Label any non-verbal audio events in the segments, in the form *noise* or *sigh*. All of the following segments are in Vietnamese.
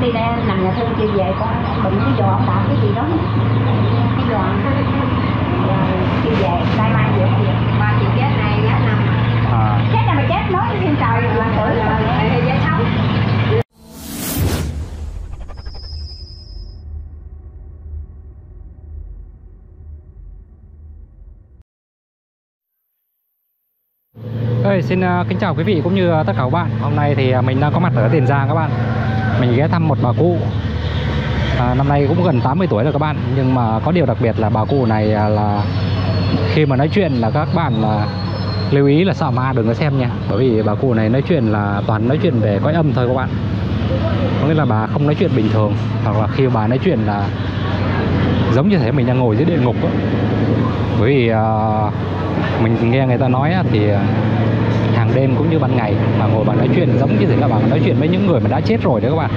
đi ra nằm nhà thương chiều về con bệnh cái giò ổng đạp cái gì đó. Cái giò chiều về tay mai về ba chị chết này giá năm. À. Chết là mà chết nói với thiên trời là tuổi rồi giá sáu. Ê, xin uh, kính chào quý vị cũng như uh, tất cả các bạn. Hôm nay thì uh, mình đang có mặt ở Tiền Giang các bạn mình ghé thăm một bà cụ. À, Năm nay cũng gần 80 tuổi rồi các bạn. Nhưng mà có điều đặc biệt là bà cụ này à, là Khi mà nói chuyện là các bạn là lưu ý là sợ ma đừng có xem nha. Bởi vì bà cụ này nói chuyện là toàn nói chuyện về cõi âm thôi các bạn. Có nghĩa là bà không nói chuyện bình thường. Hoặc là khi bà nói chuyện là Giống như thế mình đang ngồi dưới địa ngục đó. Bởi vì uh, mình nghe người ta nói thì à, hàng đêm cũng như ban ngày. Bà ngồi bà nói chuyện giống như thế là bà nói chuyện với những người mà đã chết rồi đấy các bạn.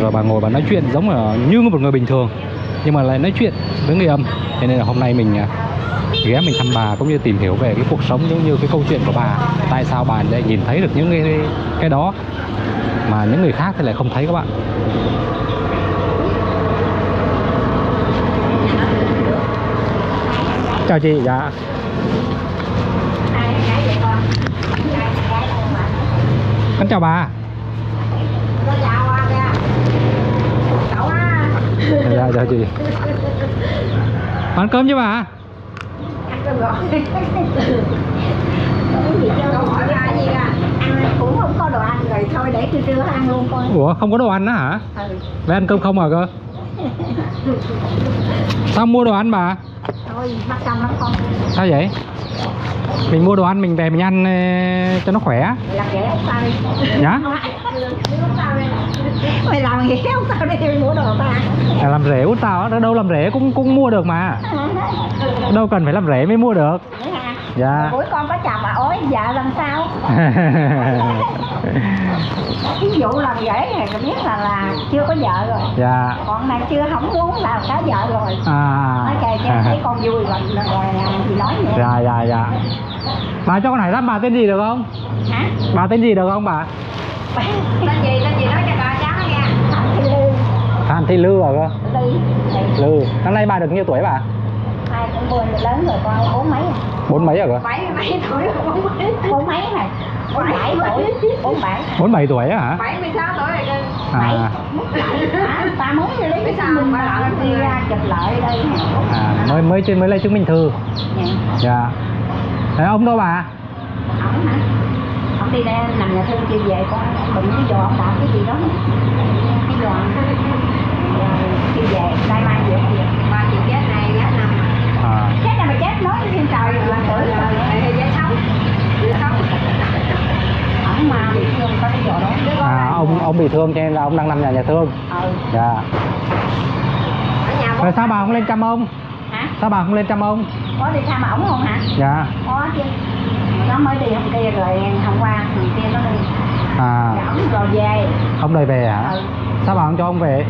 Rồi bà ngồi bà nói chuyện giống là như một người bình thường, nhưng mà lại nói chuyện với người âm. Cho nên là hôm nay mình à, ghé mình thăm bà cũng như tìm hiểu về cái cuộc sống cũng như cái câu chuyện của bà. Tại sao bà lại nhìn thấy được những cái cái đó mà những người khác thì lại không thấy các bạn? Chào chị dạ hai cái vậy con hai cái đâu mà con chào bà. Dạ chào chị. Ăn cơm chưa bà. Ăn cơm rồi à ăn cũng không có đồ ăn rồi thôi để trưa trưa ăn luôn con ủa không có đồ ăn á hả? Ừ. Vậy ăn cơm không à cơ? Sao mua đồ ăn bà thôi mắc lắm con. Sao vậy? Mình mua đồ ăn mình về mình ăn ờ, cho nó khỏe làm rẻ không sao đi. Dạ? mày làm rẻ không sao đi mua đồ ta. À, làm rẻ út tao á, đâu làm rẻ cũng cũng mua được mà. Đâu cần phải làm rẻ mới mua được dạ. Buổi con có chồng mà ối vợ làm sao? *laughs* Ví dụ làm rể này biết là là chưa có vợ rồi. Dạ. Còn này chưa không muốn làm có vợ rồi. Nói kề cho thấy à con vui rồi rồi thì nói vậy? Dạ dạ dạ. Bà cho con hỏi thăm bà tên gì được không? Hả? Bà tên gì được không bà? Tên gì tên gì nói cho bà cháu nghe. Thằng thì lư Phan Thị Lư à cơ lư Lư năm nay bà được nhiêu tuổi bà ai cũng buồn rồi lớn rồi con bốn mấy à? bốn mấy à cơ bảy mấy tuổi rồi bốn mấy? Bốn mấy này bốn bảy tuổi. bốn bảy. Bốn bảy tuổi á hả? Bảy mươi sáu tuổi rồi cơ à. Ba mới rồi lấy cái sao mình mà đi ra chụp lợi đây à mới mới trên mới lấy chứng minh thư. Dạ. Thế ông đâu bà? Ổng hả? Ổng đi ra nằm nhà thương chiều về con bệnh cái giò đạp cái gì đó cái giò rồi chiều về tay mai về. Ba chị chết này giá năm à chết là mà chết nói với thiên trời là tuổi rồi giá sáu giá sáu ổng mà bị thương có cái giò đó à ông bị thương cho nên là ông đang nằm nhà nhà thương. Ừ. Dạ. Rồi sao bà không lên chăm ông? Hả? Sao bà không lên chăm ông? Có đi thăm ổng không hả? Dạ. Có chứ. Nó mới đi hôm kia rồi hôm qua thằng kia nó đi. À. Rồi ổng rồi về. Ông đòi về hả? Ừ. Sao bà không cho ông về?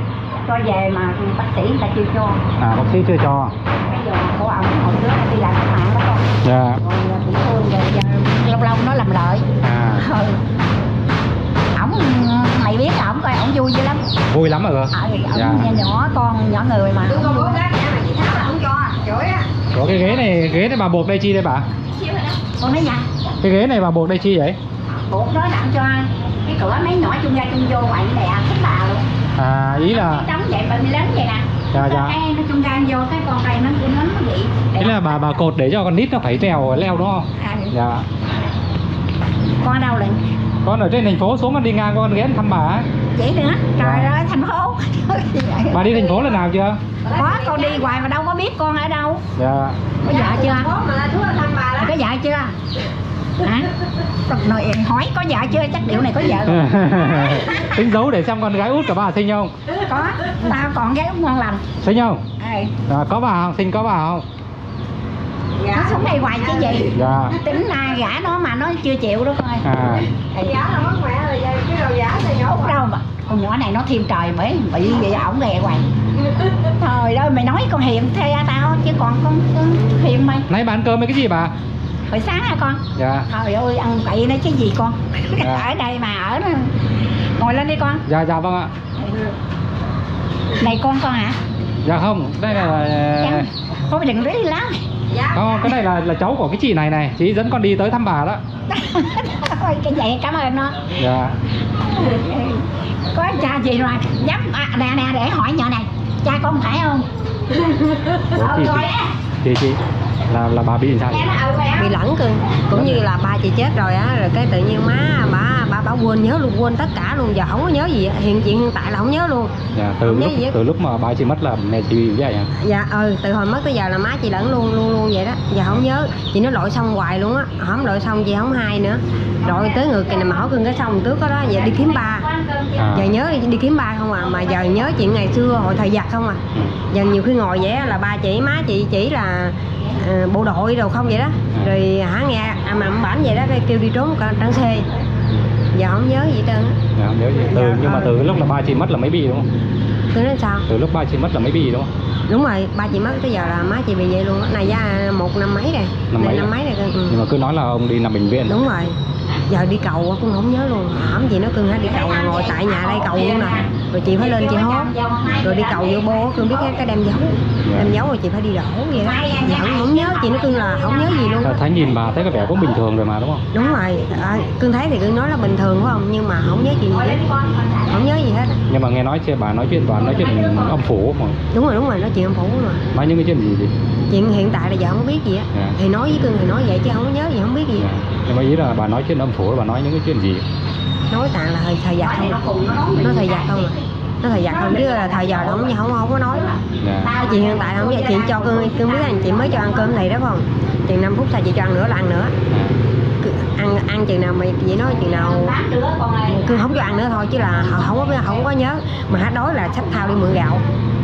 Cho về mà bác sĩ người ta chưa cho. À bác sĩ chưa cho. Cái giờ của ông hồi trước đi làm cách mạng đó con dạ. Rồi bị thương rồi giờ lâu lâu nó làm lợi. À. Ừ. Ổng ổng coi ổng vui dữ lắm vui lắm rồi cơ ờ ổng Dạ. nhỏ nhỏ con nhỏ người mà tôi ổng con gác nhà mà chị tháo là không cho à chửi á có cái ghế này ghế này bà buộc đây chi đây bà con nói nha cái ghế này bà buộc đây chi vậy buộc nó đặng cho cái cửa mấy nhỏ chung ra chung vô quạnh đè thích bà luôn à ý là cái đóng vậy bệnh lớn vậy nè Dạ, dạ. cái nó chung ra vô cái con cây nó nó nó vậy ý là bà bà cột để cho con nít nó phải trèo leo đúng không à, dạ con đâu liền con ở trên thành phố xuống con đi ngang con ghé thăm bà á. vậy nữa? Trời Dạ. ơi thành phố. *laughs* Bà đi thành phố lần nào chưa? Có con đi hoài mà đâu có biết con ở đâu. Dạ. Có vợ chưa? Bà đó. Có vợ chưa? Hả? Nói hỏi có vợ chưa? Chắc điệu này có vợ rồi. *laughs* tính giấu để xem con gái út của bà xinh không? Có tao còn gái út ngon lành. Xinh không? À, có bà không? Xinh có bà không nó xuống đây hoài chứ gì? Dạ. Nó tính là gả nó mà nó chưa chịu đó coi. À. Giá là mất mẹ rồi giờ cái đầu này nhỏ út đâu mà con nhỏ này nó thêm trời bởi bị vậy ổng ghè hoài. *laughs* Trời ơi mày nói con hiền thê tao chứ còn con, con hiền mày. Nãy bà ăn cơm với cái gì bà? Hồi sáng hả con? Dạ. Trời ơi ăn cậy nó chứ gì con? Dạ. *laughs* ở đây mà ở nó ngồi lên đi con. Dạ dạ vâng ạ. Này con con hả? Dạ không đây là Cháu. Thôi đừng rít lắm dạ. Không cái này là là cháu của cái chị này này. Chị dẫn con đi tới thăm bà đó. Cái *laughs* vậy cảm ơn nó. Dạ. Có cha chị rồi Dám à, nè nè để hỏi nhỏ này. Cha con phải không? Ủa, chị, chị, chị chị là là bà bị sao? Vậy? bị lẫn cưng cũng là ba chị chết rồi á rồi cái tự nhiên má bà bà bà quên nhớ luôn quên tất cả luôn giờ không có nhớ gì hiện chuyện hiện tại là không nhớ luôn. Dạ, từ lúc gì từ lúc mà bà chị mất là mẹ chị vậy à dạ ừ từ hồi mất tới giờ là má chị lẫn luôn luôn luôn vậy đó. Giờ không nhớ. Chị nó lội xong hoài luôn á. Không lội xong chị không hay nữa. Rồi tới ngược này mà hỏi cưng cái xong trước đó, đó giờ đi kiếm ba. À. Giờ nhớ đi, kiếm ba không à mà giờ nhớ chuyện ngày xưa hồi thời giặc không à. Ừ. giờ nhiều khi ngồi vậy là ba chỉ má chị chỉ là ờ, bộ đội đồ không vậy đó. Rồi hả nghe à, mà bản vậy đó kêu đi trốn trắng xe. Giờ không nhớ gì trơn dạ, không nhớ gì từ Dạ, nhưng mà ừ. từ lúc là ba chị mất là mới bị đúng không? Tôi nói sao? Từ lúc ba chị mất là mới bị đúng không? Đúng rồi ba chị mất tới giờ là má chị bị vậy luôn này ra một năm mấy rồi. Năm mấy năm mấy rồi ừ. nhưng mà cứ nói là ông đi nằm bệnh viện. Đúng rồi giờ đi cầu cũng không nhớ luôn. Hổng gì nó cưng hết đi cầu là ngồi tại nhà đây cầu luôn nè. Rồi chị phải lên chị hốt. Rồi đi cầu vô bô cưng biết cái, cái đem dấu đem dấu rồi chị phải đi đổ vậy đó. Giờ không, không nhớ chị nó cưng là không nhớ gì luôn. Ờ, thấy nhìn bà thấy có vẻ cũng bình thường rồi mà đúng không? Đúng rồi. À, cưng thấy thì cưng nói là bình thường phải không? Nhưng mà không nhớ chuyện gì hết. Không nhớ gì hết. Nhưng mà nghe nói chị bà nói chuyện toàn nói chuyện âm phủ mà. Đúng rồi đúng rồi nói chuyện ông phủ mà. Nói những cái chuyện gì gì chuyện hiện tại là giờ không biết gì á. Dạ. thì nói với cưng thì nói vậy chứ không có nhớ gì không biết gì. Dạ. nhưng mà ý là bà nói chuyện âm phủ bà nói những cái chuyện gì? Nói toàn là thời thời gian không? Nó thời gian không à? Nó thời gian không chứ là thời giờ là không không không có nói. Dạ. cái chuyện hiện tại không vậy chị cho cưng cưng biết là chị mới cho ăn cơm này đó không? Chừng 5 phút sau chị cho ăn nữa là ăn nữa ăn ăn chừng nào mà chị nói chừng nào cưng không cho ăn nữa thôi chứ là họ không có không có nhớ. Mà hát đói là sách thao đi mượn gạo. dạ.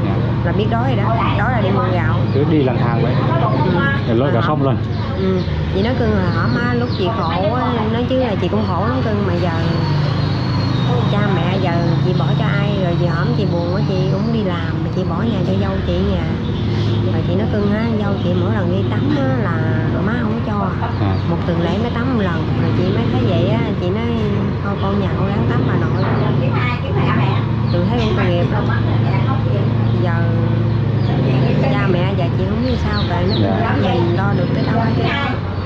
Là biết đói rồi đó. Đói là đi mượn gạo. Cứ đi lang thang vậy. Rồi lôi cả sông luôn ừ. chị nói cưng là hả má lúc chị khổ á, nói chứ là chị cũng khổ lắm cưng mà giờ cha mẹ giờ chị bỏ cho ai rồi giờ hổm chị buồn quá chị cũng đi làm mà chị bỏ nhà cho dâu chị nhà. Rồi chị nói cưng á dâu chị mỗi lần đi tắm á là má không có cho. À, một tuần lễ mới tắm một lần rồi chị mới thấy vậy á chị nói thôi con nhà con ráng tắm bà nội. Tôi thấy cũng tội nghiệp lắm giờ cha mẹ giờ chị không biết sao cả nó Dạ. nhìn đo được tới đâu hết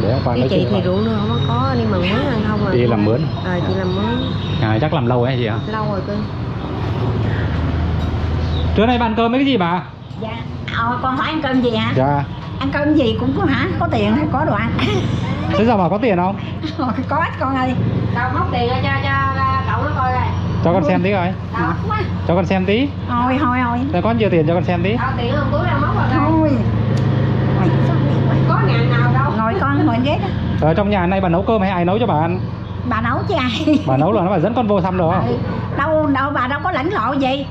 để nói chị thì ruộng nữa không có đi mà mướn ăn không à. Đi làm mướn. Ờ chị làm mướn. À, chắc làm lâu ấy chị ạ? Lâu rồi cưng trưa nay bạn cơm mấy cái gì bà? Dạ. Ờ con hỏi ăn cơm gì hả? Dạ. Ăn cơm gì cũng có hả? Có tiền hay có đồ ăn? Thế giờ bà có tiền không? *laughs* Có con ơi. Đâu móc tiền ra cho cho cậu nó coi coi cho con xem tí quá. Cho con xem tí. Thôi thôi thôi. Để con nhiều tiền cho con xem tí. Đây. Thôi. Có nào đâu. Ngồi con ngồi ghế đó ở trong nhà này bà nấu cơm hay ai nấu cho bà ăn Bà nấu chứ ai. Bà nấu là nó bà dẫn con vô thăm được không? Đâu đâu bà đâu có lãnh lộ gì.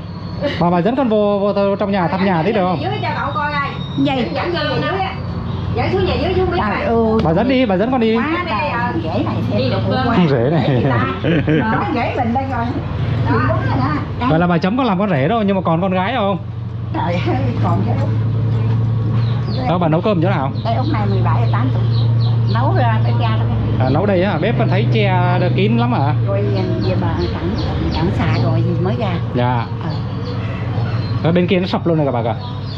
Bà bà dẫn con vô, vô, trong nhà thăm nhà tí được không? dưới cho cậu coi coi Gì? Dẫn vô dưới dẫn xuống nhà dưới xuống biết này ơi. Bà dẫn đi bà dẫn con đi. Quá ghế này Đi cơm. Rễ này. Ghế gì ta? Ờ, ghế *laughs* mình đây rồi. Đi đúng rồi đó. Đây. vậy là bà chấm có làm con rể đâu nhưng mà còn con gái không Trời ơi còn cái út. Đó bà nấu cơm chỗ nào? Cái út này 17 18 tuổi. Nấu ra cái cha đó à, nấu đây á bếp con thấy che được kín lắm à Rồi về bà cẳng cẳng xà rồi thì mới ra. Dạ. Ờ. Ở bên kia nó sập luôn rồi các bà cả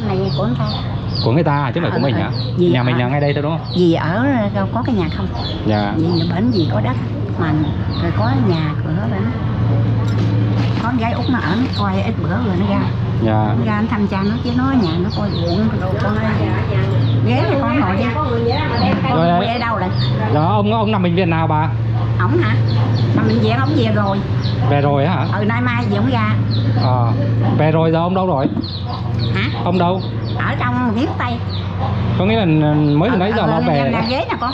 này của anh ta của người ta chứ không phải của mình hả? Gì nhà mình là ngay đây thôi đúng không? Dì ở đâu có cái nhà không? Dạ. Dì nhà bển gì có đất mà rồi có nhà cửa bển con gái út nó ở nó coi ít bữa rồi nó ra. Dạ. Nó ra anh thăm cha nó chứ nó nhà nó coi ruộng rồi con này con ngồi có đó đem Rồi ở đâu đây dạ ông ông nằm bệnh viện nào bà ổng hả? Mà mình về ổng về rồi. Về rồi á hả? Ừ nay mai về ổng ra. Ờ về rồi giờ ông đâu rồi? Hả? Ông đâu? Ở trong miếng tây có nghĩa là mới từ nãy giờ Ờ, nó về ghế nè con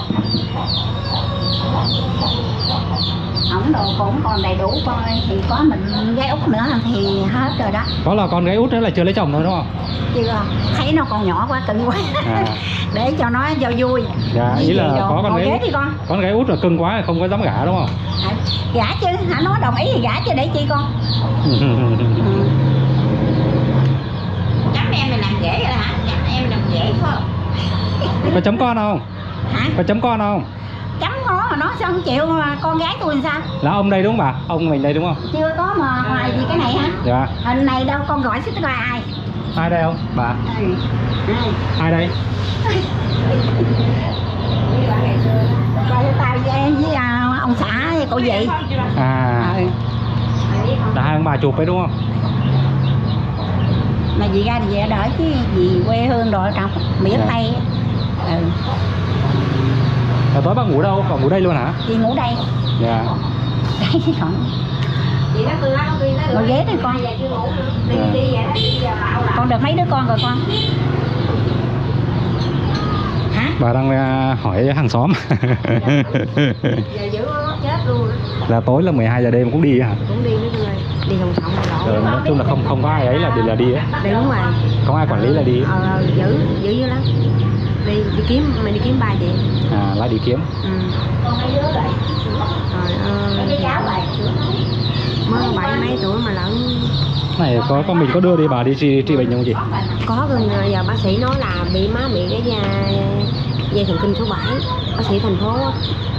ổng đồ cũng còn đầy đủ con ơi. Thì có mình gái út nữa thì hết rồi đó. Có là con gái út đó là chưa lấy chồng thôi đúng không? Chưa thấy nó còn nhỏ quá cưng quá. À. *laughs* Để cho nó cho vui. Dạ ý là rồi, có con gái con. con gái út là cưng quá không có dám gả đúng không? À, gả chứ hả? Nó đồng ý thì gả chứ để chi con? Ừ. *laughs* chấm em mày làm dễ rồi hả? Chấm em làm dễ không có chấm con không? Hả? Có chấm con không ngó mà nó sao không chịu mà con gái tôi làm sao? Là ông đây đúng không bà ông mình đây đúng không? Chưa có mà ngoài gì cái này hả? Dạ. Hình này đâu con gọi xin coi ai. Ai đây không bà. Ừ. Ai? ai đây? Cho tao với em với à, ông xã với cô gì à. Ừ. là hai ông bà chụp ấy đúng không? Mà dì ra thì dì đỡ chứ dì quê hương rồi trong miễn Dạ. tây ừ. Rồi tối bà ngủ đâu? Bà ngủ đây luôn hả? Dì ngủ đây. Dạ. Đấy chứ còn ngồi ghế đây con. Con được mấy đứa con rồi con? Hả? Bà đang à, hỏi hàng xóm. Là tối là 12 giờ đêm cũng đi hả? Cũng đi nữa ơi đi không xong rồi Ờ, nói chung là không không có ai ấy là đi là đi đi đúng rồi. Không ai quản lý là đi ờ dữ dữ dữ lắm đi đi kiếm mày đi kiếm ba chị à lại đi kiếm. Ừ. Con mấy đứa rồi trời ơi. Mới bảy mấy tuổi mà lẫn này có có mình có đưa đi bà đi trị, trị bệnh không chị? Có gần giờ bác sĩ nói là bị má bị cái da dây thần kinh số 7 bác sĩ thành phố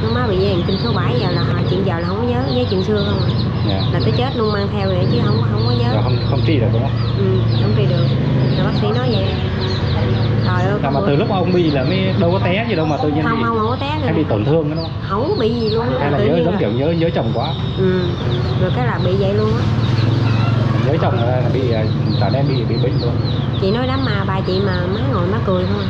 nó má bị dây thần kinh số 7 giờ là chuyện giờ là không có nhớ với chuyện xưa không à. Dạ. Là tới chết luôn mang theo vậy chứ không có- không có nhớ. Rồi không không trị được đúng không? Ừ, không trị được. Là bác sĩ nói vậy trời ơi. Mà từ lúc ông bị là mới đâu có té gì đâu mà tự nhiên không bị không không có té hay bị tổn thương đúng không không bị gì luôn hay là nhớ giống kiểu nhớ nhớ chồng quá. Ừ. rồi cái là bị vậy luôn á. Nhớ chồng là bị à, trở nên bị bị bệnh luôn. Chị nói đám mà bà chị mà má ngồi má cười thôi.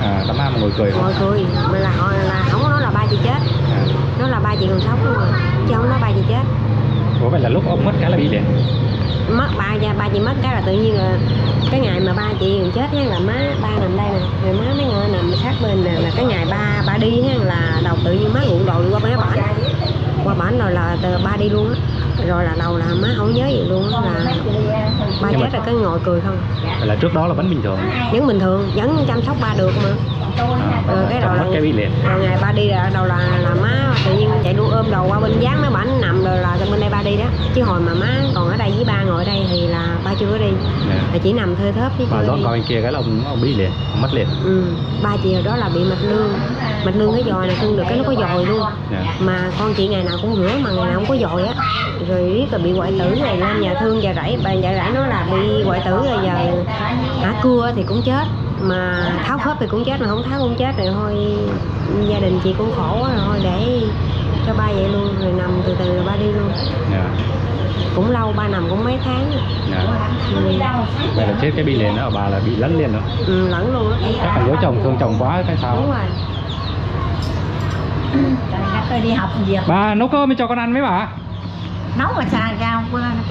À đám ma mà ngồi cười ngồi cười mà là là không có nói là ba chị chết. À. nói là ba chị còn sống luôn rồi chứ không nói ba chị chết Ủa vậy là lúc ông mất cái là bị liền mất ba gia ba chị mất cái là tự nhiên là cái ngày mà ba chị còn chết á là má ba nằm đây nè. Rồi má mới ngồi nằm sát bên nè là cái ngày ba ba đi á là đầu tự nhiên má đầu đi qua bên bển. Qua bển rồi là từ ba đi luôn á. Rồi là đầu là má không nhớ gì luôn á là ba chết rồi cái ngồi cười không. Là trước đó là vẫn bình thường? Vẫn bình thường vẫn chăm sóc ba được mà à, Rồi cái đầu là- cái bị rồi ngày ba đi là đầu là là má tự nhiên chạy đua ôm đầu qua bên dáng mấy bảnh nằm rồi là bên đây ba đi đó. Chứ hồi mà má còn ở đây với ba ngồi ở đây thì là ba chưa có đi. Dạ. là chỉ nằm thơ thớp chứ dọn đi. coi kia cái là ông ông bị liền ông mất liền. Ừ ba chị hồi đó là bị mạch lương mạch lương cái giò này cưng được cái nó có dòi luôn. Dạ. mà con chị ngày nào cũng rửa mà ngày nào cũng có dòi á. Rồi riết rồi bị hoại tử rồi lên nhà thương và rẫy. Bà nhà rẫy nói là bị hoại tử rồi giờ hả cưa thì cũng chết mà tháo khớp thì cũng chết mà không tháo cũng chết rồi thôi gia đình chị cũng khổ quá rồi thôi để cho ba vậy luôn rồi nằm từ từ rồi ba đi luôn. Dạ. cũng lâu ba nằm cũng mấy tháng. Dạ. ừ, vậy là chết cái bị liền đó bà là bị lẫn liền đó. Ừ, lẫn luôn á. Chắc là nhớ chồng thương chồng quá cái đúng sao rồi. Tôi đi học việc bà nấu cơm cho con ăn mấy bà. Nấu mà sao sao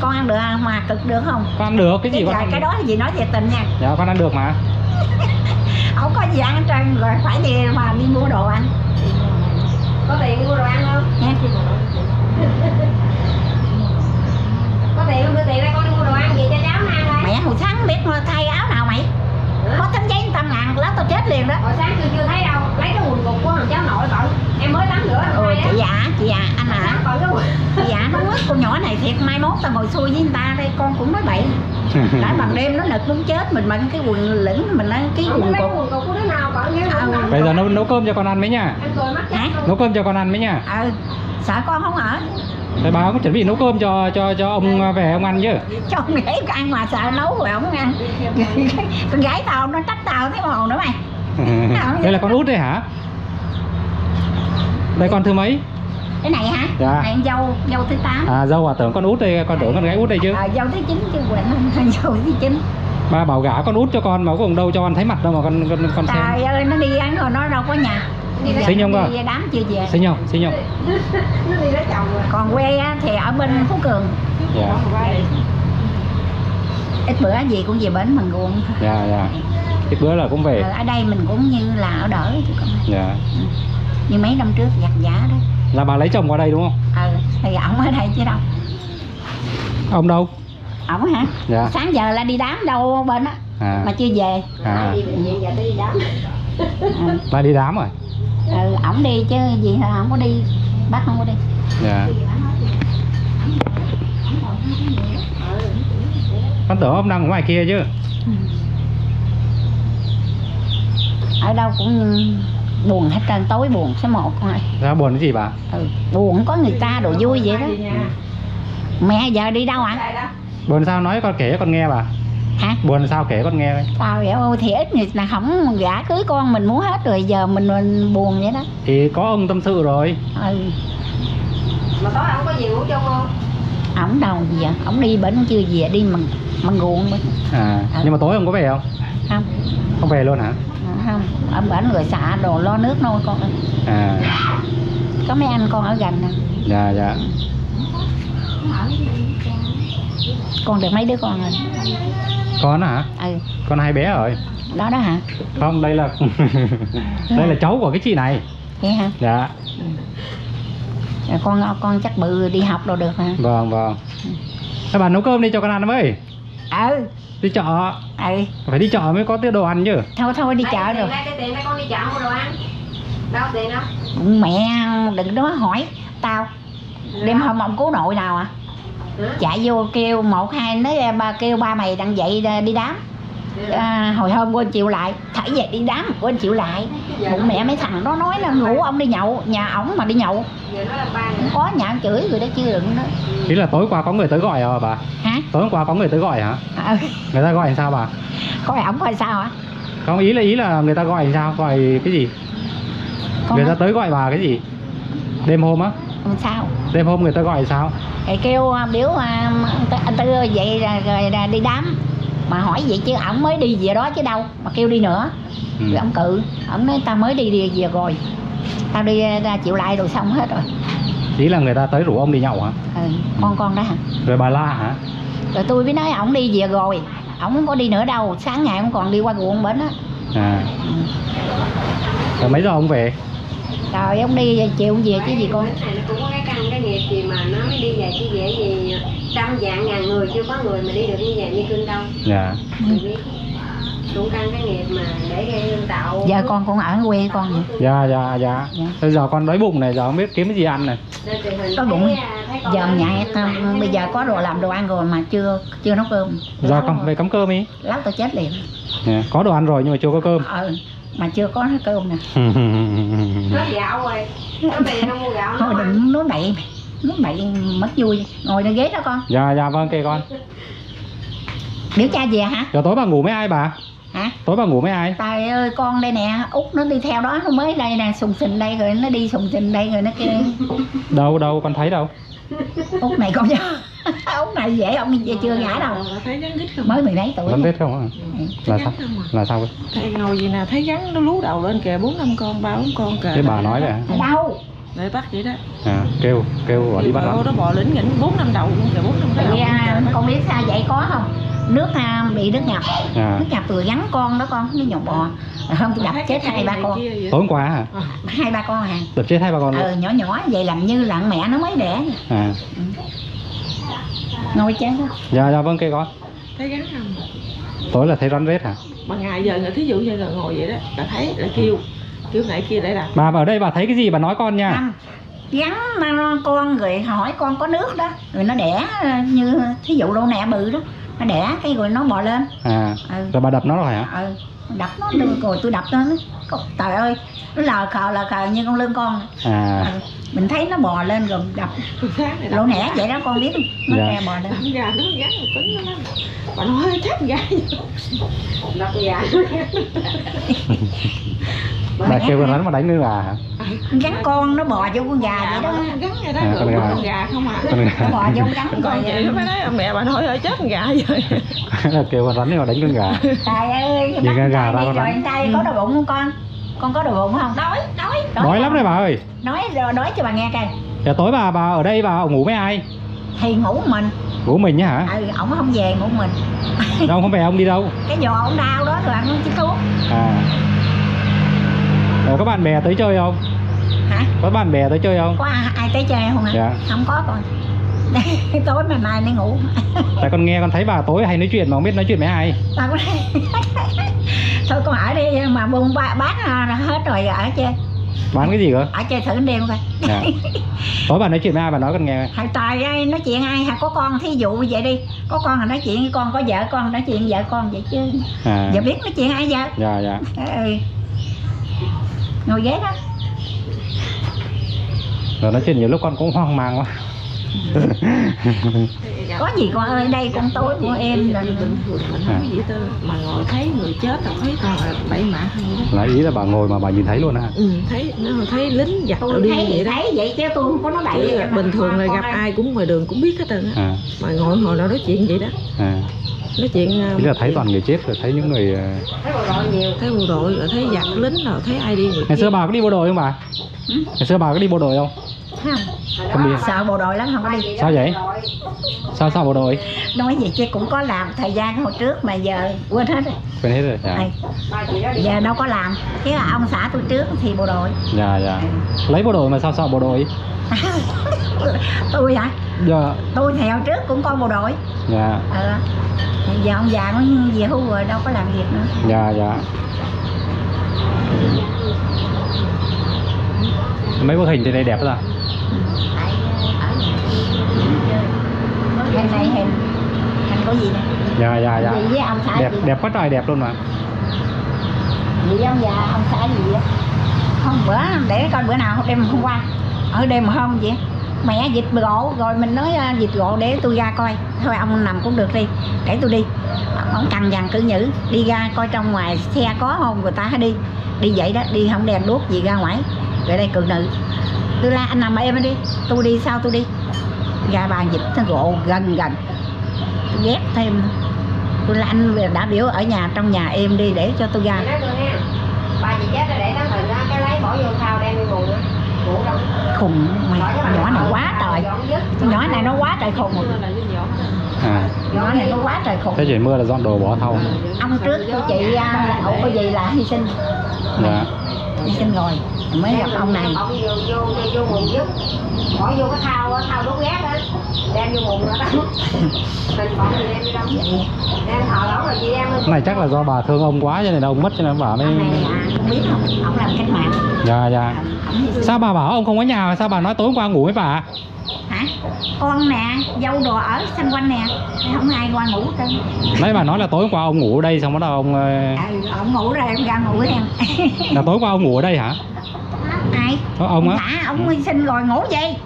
con ăn được không mà cực được không? Con ăn được cái gì cái, con cái, ăn cái đó là gì nói về tình nha. Dạ con ăn được mà không có gì ăn hết trơn rồi phải đi mà đi mua đồ ăn. Có tiền mua đồ ăn không? Nha có tiền không? Đưa tiền đây con đi mua đồ ăn gì cho cháu ăn đây. Mẹ hồi sáng biết thay áo nào mày? Có tấm giấy trăm ngàn lát tao chết liền đó. Hồi sáng chưa chưa thấy đâu lấy cái quần cục của thằng cháu nội cậu em mới tắm rửa ừ chị dạ chị dạ anh còn cái quần chị dạ nó quýt con nhỏ này thiệt mai mốt tao ngồi xuôi với người ta đây con cũng nói bậy. Đã *laughs* bằng đêm nó nực muốn chết mình bận cái quần lửng mình ăn cái quần cục. quần cục của đứa nào còn nhớ Ừ. bây giờ nấu nấu cơm cho con ăn mấy nha. Nấu cơm cho con ăn mấy nha. Ừ sợ con không ở Thế bà có chuẩn bị nấu cơm cho cho cho ông về ông ăn chứ? Cho con gái ăn mà sợ nấu rồi không ăn. *laughs* Con gái tao nó trách tao thấy màu nữa mày. *laughs* Đây là con út đây hả? Đây con thứ mấy? Cái này hả? Dạ. này dâu dâu thứ tám. À dâu à tưởng con út đây con tưởng con gái út đây chứ. Ờ, dâu thứ chín chứ quỳnh *laughs* dâu thứ chín. Bà bảo gả con út cho con mà có cùng đâu cho con thấy mặt đâu mà con con con xem. Trời ơi nó đi ăn rồi nó đâu có nhà Sinh nhung à? đi đám chưa về? Đi lấy chồng rồi còn quê á, thì ở bên phú cường. Dạ. Ít bữa gì cũng về bến mình ruộng. Thôi dạ dạ. Ít bữa là cũng về. Ờ, ở đây mình cũng như là ở đỡ dạ. Như mấy năm trước giặt giả đó. Là bà lấy chồng qua đây đúng không? Ờ thì ổng ở đây chứ đâu. Ông đâu? Ổng hả? Dạ. Sáng giờ là đi đám đâu bên á à. mà chưa về. À. Đi bệnh viện giờ đi đám. Ừ. là đi đám rồi ừ ổng đi chứ gì hả? Không có đi bác không có đi. Dạ. Con tưởng ông đang ở ngoài kia chứ. Ở đâu cũng buồn hết trơn tối buồn số một con ơi ra buồn cái gì bà? Ừ. buồn có người ta đồ vui vậy đó. Mẹ giờ đi đâu ạ? Đây đó buồn sao nói con kể con nghe bà hả? Buồn sao kể con nghe coi. tao vậy ô thì ít người là không gả cưới con mình muốn hết rồi giờ mình, mình buồn vậy đó. Thì có ông tâm sự rồi. Ừ. Mà tối ông có gì ngủ chung không? Ổng đâu giờ ổng đi bển chưa về đi mừng mừng ruộng à Ừ. nhưng mà tối ông có về không? Không. Không về luôn hả? À, không. Ở bển người xạ đồ lo nước nôi con. Ơi. à. Có mấy anh con ở gần nè. Dạ dạ con được mấy đứa con rồi? Con hả? Ừ. Con hai bé rồi. Đó đó hả? Không đây là *laughs* đây là cháu của cái chị này. Vậy hả? Dạ. Rồi con con chắc bự đi học đâu được hả vâng vâng. Các bạn nấu cơm đi cho con ăn với. Ừ. Đi chợ. Ừ. Phải đi chợ mới có tiêu đồ ăn chứ. Thôi thôi đi chợ rồi. cái tiền đây con đi chợ mua đồ ăn. Đâu tiền đâu. Mẹ đừng đó hỏi tao. Đêm hôm ông cứu nội nào à chạy vô kêu một hai nói ba kêu ba mày đang dậy đi đám. À, hồi hôm quên chịu lại. Thảy về đi đám quên chịu lại. Bụng mẹ mấy thằng đó nói là ngủ ông đi nhậu nhà ổng mà đi nhậu. Không có nhà chửi người đó chưa đừng đó ý là tối qua có người tới gọi à bà hả? Tối hôm qua có người tới gọi hả? À, người ta gọi làm sao bà? Coi ổng coi sao hả? Không ý là ý là người ta gọi làm sao? Gọi cái gì? Con người ta nói, tới gọi bà cái gì? Đêm hôm á. "Ừ, sao? Đêm hôm người ta gọi sao thì kêu à, biểu à, anh tư vậy là, rồi là đi đám. Mà hỏi vậy chứ ổng mới đi về đó chứ đâu mà kêu đi nữa. Ừ. rồi ổng cự ổng nói tao mới đi, đi về rồi. Tao đi ra chịu lại rồi xong hết rồi. Ý là người ta tới rủ ông đi nhậu hả? Ừ, con con đó hả? Rồi bà la hả? Rồi tôi mới nói ổng đi về rồi ổng không có đi nữa đâu sáng ngày ổng còn đi qua ruộng bển á. À. Rồi mấy giờ ông về rồi ông đi chiều ông về chứ gì con? Này nó cũng có cái căn cái nghiệp gì mà nó mới đi về chứ dễ gì trăm dạng ngàn người chưa có người mà đi được như vậy như cưng đâu. Dạ. Mình biết. Cũng căn cái nghiệp mà để gây tạo giờ con con ở quê con vậy. Dạ dạ dạ. Dạ. bây giờ con đói bụng này giờ không biết kiếm cái gì ăn này. Có bụng. à, giờ nó- nhạy tao bây giờ có đồ làm đồ ăn rồi mà chưa chưa nấu cơm. Giờ con về cắm cơm đi. Lát tao chết liền. Dạ, có đồ ăn rồi nhưng mà chưa có cơm. Ừ mà chưa có cơm nè. *laughs* Hết gạo rồi. Có tiền không mua gạo thôi đừng nói bậy nói bậy mất vui. Ngồi lên ghế đó con. Dạ dạ vâng kệ con. *laughs* Biểu cha về hả? Giờ tối bà ngủ với ai bà? Hả? Tối bà ngủ với ai? Tài ơi con đây nè. Út nó đi theo đó nó mới đây nè. Sùng sình đây rồi nó đi sùng sình đây rồi nó kêu. Đâu đâu con thấy đâu. Út này con nhớ *laughs* út này dễ ông về chưa ngã đâu. không? Mới mười mấy tuổi vẫn biết không hả là sao? là sao thấy ngồi gì nè thấy gắn nó lú đầu lên kìa bốn năm con ba bốn con kìa. Cái bà nói ở đâu? Để bắt vậy đó. À, kêu kêu bỏ đi bắt Ờ, nó nó bò lĩnh nghỉnh bốn năm đầu luôn kìa bốn năm đầu à, con biết sao vậy có không? Nước à, bị nước ngập. À, nước ngập vừa gắn con đó con nó nhột bò. Không tôi đập chết hai ba con. tối hôm qua hả hai ba con à. Đập chết hai bà con ờ nhỏ nhỏ vậy làm như là mẹ nó mới đẻ. À ngồi chán đó. Dạ dạ vâng kệ con thấy gắn không? Tối là thấy rắn rết hả? Mà ngày giờ người thí dụ như là ngồi vậy đó là thấy là kêu kêu này kia để đặt bà ở đây bà thấy cái gì? Bà nói con nha. Năm, gắn mà con rồi hỏi con có nước đó. Rồi nó đẻ ờ, như thí dụ đâu nè bự đó. Nó đẻ cái rồi nó bò lên. À ừ. rồi bà đập nó rồi hả? Ừ đập nó đưa rồi tôi đập nó nó trời ơi nó lờ khờ lờ khờ như con lươn con. À. Ừ. mình thấy nó bò lên rồi đập. Sáng này lỗ nẻ vậy đó con biết không? nó Dạ. nghe bò lên. Gà nó gắn một cứng nó lắm mà nó hơi thấp gà đập gà *laughs* bà kêu con rắn mà đánh nữa à hả gắn con nó bò vô con gà vậy đó. Gắn vậy đó À, con gà. con gà không à. Con nó bò vô gắn chị nó mới nói mẹ bà nói ơi chết con gà rồi kêu con rắn nhưng mà đánh con gà. Trời ơi Nhìn bắt gà gà tay ra con anh trai có đồ bụng không con? Con có đồ bụng không? Đói đói đói lắm. đấy bà ơi. Nói rồi đói cho bà nghe coi. Giờ tối bà bà ở đây bà ngủ với ai? Thì ngủ mình. Ngủ mình nhá hả? Ừ ổng không về ngủ mình. Đâu không về ông đi đâu? Cái giò ổng đau đó rồi ăn chích thuốc. À có bạn bè tới chơi không? Hả? Có bạn bè tới chơi không? Có ai, ai tới chơi không hả dạ. Không có con *laughs* tối mà mai mới ngủ. *laughs* Tại con nghe con thấy bà tối hay nói chuyện mà không biết nói chuyện với ai. Có *laughs* thôi con ở đi mà buông ba bán à, hết rồi ở chơi. Bán cái gì cơ? Ở chơi thử đêm coi. Dạ. tối bà nói chuyện với ai bà nói con nghe trời ơi nói chuyện ai? Hay có con thí dụ vậy đi. Có con là nói chuyện với con có vợ con nói chuyện vợ con vậy chứ. À. Giờ biết nói chuyện ai giờ? Dạ dạ. Ừ ngồi ghế đó. Rồi nói chuyện nhiều lúc con cũng hoang mang quá. *laughs* có gì con ơi đây con tối của em là bình thường mình không có gì tư mà ngồi thấy người chết là thấy toàn là bậy mạ là ý là bà ngồi mà bà nhìn thấy luôn ha ừ, thấy nó thấy lính giặt tôi đi thấy vậy đó. thấy vậy chứ tôi không có nói bậy Chứ là bình thường là gặp ai cũng ngoài đường cũng biết hết trơn á. À, mà ngồi hồi nào nói chuyện vậy đó. À. nói chuyện à, ý là thấy toàn người chết rồi thấy những người ờ, thấy bộ đội nhiều. thấy bộ đội rồi thấy giặc lính rồi thấy ai đi người ngày kia. xưa bà có đi bộ đội không bà? Ngày xưa bà có đi bộ đội không không không đi sợ bộ đội lắm không có đi. Sao vậy? Sao sao bộ đội? Nói gì chứ cũng có làm thời gian hồi trước mà giờ quên hết rồi. Quên hết rồi dạ. Này, giờ đâu có làm. Chứ là ông xã tôi trước thì bộ đội. Dạ dạ. Lấy bộ đội mà sao sao bộ đội? *laughs* Tôi hả? Dạ. Tôi thì hồi trước cũng con bộ đội. Dạ. Ờ. Giờ ông già nó về hưu rồi đâu có làm việc nữa. Dạ dạ mấy bức hình trên đây đẹp ở hình này hình hình có gì nè? Dạ dạ dạ. Gì với ông xã đẹp gì? đẹp quá trời đẹp luôn mà gì với ông già ông xã gì á hôm bữa để coi bữa nào đêm hôm qua. Ở đêm hôm vậy? Mẹ vịt gỗ rồi mình nói à, vịt gỗ để tôi ra coi. Thôi ông nằm cũng được đi để tôi đi. Ông cằn dằn cử nhữ đi ra coi trong ngoài xe có không người ta đi? Đi vậy đó đi không đèn đuốc gì ra ngoài rồi đây cự nữ tôi la anh nằm em đi. Tôi đi sao tôi đi? Ra bàn vịt nó gỗ gần gần. Tôi ghét thêm. Tôi la anh đã biểu ở nhà trong nhà em đi để cho tôi ra. Bà chị chết rồi để tấm hình á cái lấy bỏ vô thao đem đi ngủ. Khùng mày nhỏ này quá trời. Nhỏ này nó quá trời khùng. Là à. Nhỏ này nó quá trời khùng. Thế trời mưa là dọn đồ bỏ thau ông trước của chị à, là ổng có gì là hy sinh? Dạ hy sinh rồi mới gặp ông này. Ông vô vô vô, vô nguồn giúp bỏ vô cái thao thao đốt ghét á. Đem vô đó. *laughs* Đem đi đâu? Đem thọ lẩu rồi chị đem này chắc là do bà thương ông quá cho nên ông mất cho nên bà mới ông này à, không biết không? Ông làm cách mạng. Dạ dạ sao bà bảo ông không có nhà mà sao bà nói tối hôm qua ngủ với bà? Hả? Con nè dâu đồ ở xung quanh nè. Không ai qua ngủ hết trơn. Nãy bà nói là tối hôm qua ông ngủ ở đây xong bắt đầu ông ờ, ừ, ông ngủ rồi em ra ngủ với em là tối qua ông ngủ ở đây hả? Ai? Ông á? Hả? Ông hy sinh rồi ngủ gì?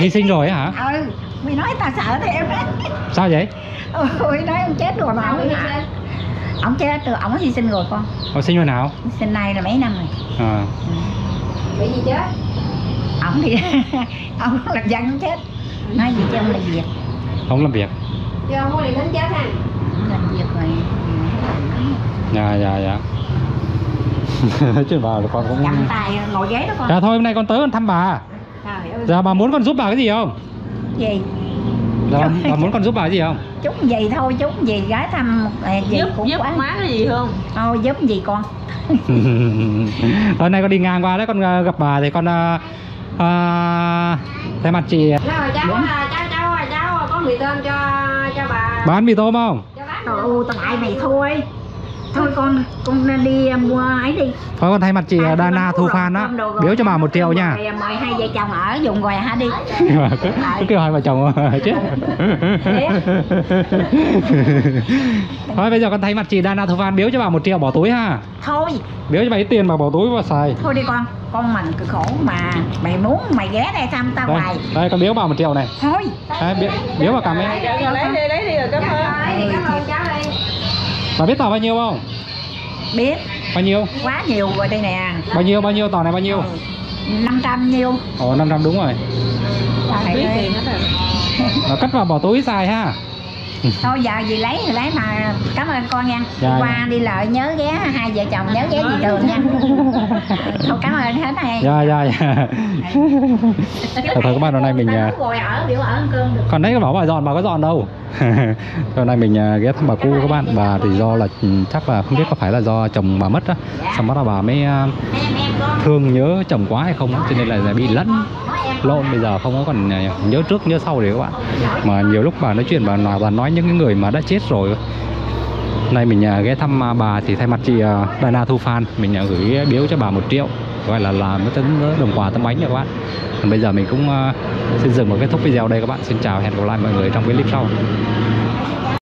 Hy sinh rồi á hả? Ừ mày nói tao sợ thêm á sao vậy? Ôi nói ông chết rồi mà ông hả ông chết rồi ông hy sinh rồi con. Ông sinh hồi nào? Sinh nay là mấy năm rồi. À, bị gì chết? Ông thì *laughs* ông làm dân chết. Nói gì chứ ông làm việc. Ông làm việc. Chứ không có đi lính chết ha ông làm việc rồi. Dạ dạ dạ. *laughs* Chứ bà con cũng chậm tay ngồi ghế đó con. Dạ thôi hôm nay con tới con thăm bà. Trời ơi. Dạ bà muốn con giúp bà cái gì không? Gì dạ, bà, muốn con giúp bà gì không? Chút gì thôi chút gì gái thăm à, gì giúp cũng giúp quá. má cái gì không? Thôi giúp gì con. *laughs* Tối nay con đi ngang qua đấy con ờ, gặp bà thì con uh, uh, thay mặt chị. Rồi cháu à, cháu cháu à, cháu có người tên cho cho bà. Bán mì tôm không? Trời ơi tao ngại mày thôi thôi con con nên đi à, mua ấy đi. Thôi con thay mặt chị cái Dana Thu Phan á gỏi, biếu cho bà một triệu nha. mời hai vợ chồng ở dùng rồi hả đi. Cứ kêu hai vợ chồng chứ thôi bây giờ con thay mặt chị Dana Thu Phan biếu cho bà một triệu bỏ túi ha. Thôi. Biếu cho bà ít tiền bà bỏ túi và xài. Thôi đi con con mình cực khổ mà. Mày muốn mày ghé đây thăm tao đây, hoài. đây con biếu bà một triệu này. Thôi. Đấy, biếu, biếu bà cầm Rồi, lấy đi lấy đi rồi cảm ơn. Đấy, thì cảm ơn cháu đi bà biết tỏ bao nhiêu không? Biết. Bao nhiêu? Quá nhiều rồi đây nè. Bao nhiêu bao nhiêu tỏ này bao nhiêu? 500 nhiêu. Ồ 500 đúng rồi. Trời ơi. tiền hết rồi. Rồi cất vào bỏ túi xài ha thôi giờ gì lấy thì lấy mà. Cảm ơn con nha. Dạ, Đi qua dạ. đi lợi nhớ ghé hai vợ chồng nhớ ghé gì trường nha. *laughs* Thôi cảm ơn hết này. Dạ dạ dạ. Thật thôi các bạn hôm nay mình à, rồi ở biểu ở ăn cơm được. Còn đấy bảo bà dọn bà có dọn đâu. *laughs* Hôm nay mình à, ghé thăm bà cu các bạn. bà thì do là ừ, chắc là không biết có phải là do chồng bà mất á. Xong bắt đầu bà mới à, thương nhớ chồng quá hay không á cho nên là bị lẫn lộn bây giờ không có còn ờ, nhớ trước nhớ sau đấy các bạn. Mà nhiều lúc bà nói chuyện bà nói, bà nói những cái người mà đã chết rồi. Nay mình ờ, ghé thăm à, bà thì thay mặt chị ờ, Dana Thu Phan mình gửi biếu cho bà một triệu. Gọi là làm cái tấm đồng quà tấm bánh nha các bạn. Còn bây giờ mình cũng xin dừng và kết thúc video đây các bạn. Xin chào hẹn gặp lại mọi người trong cái clip sau.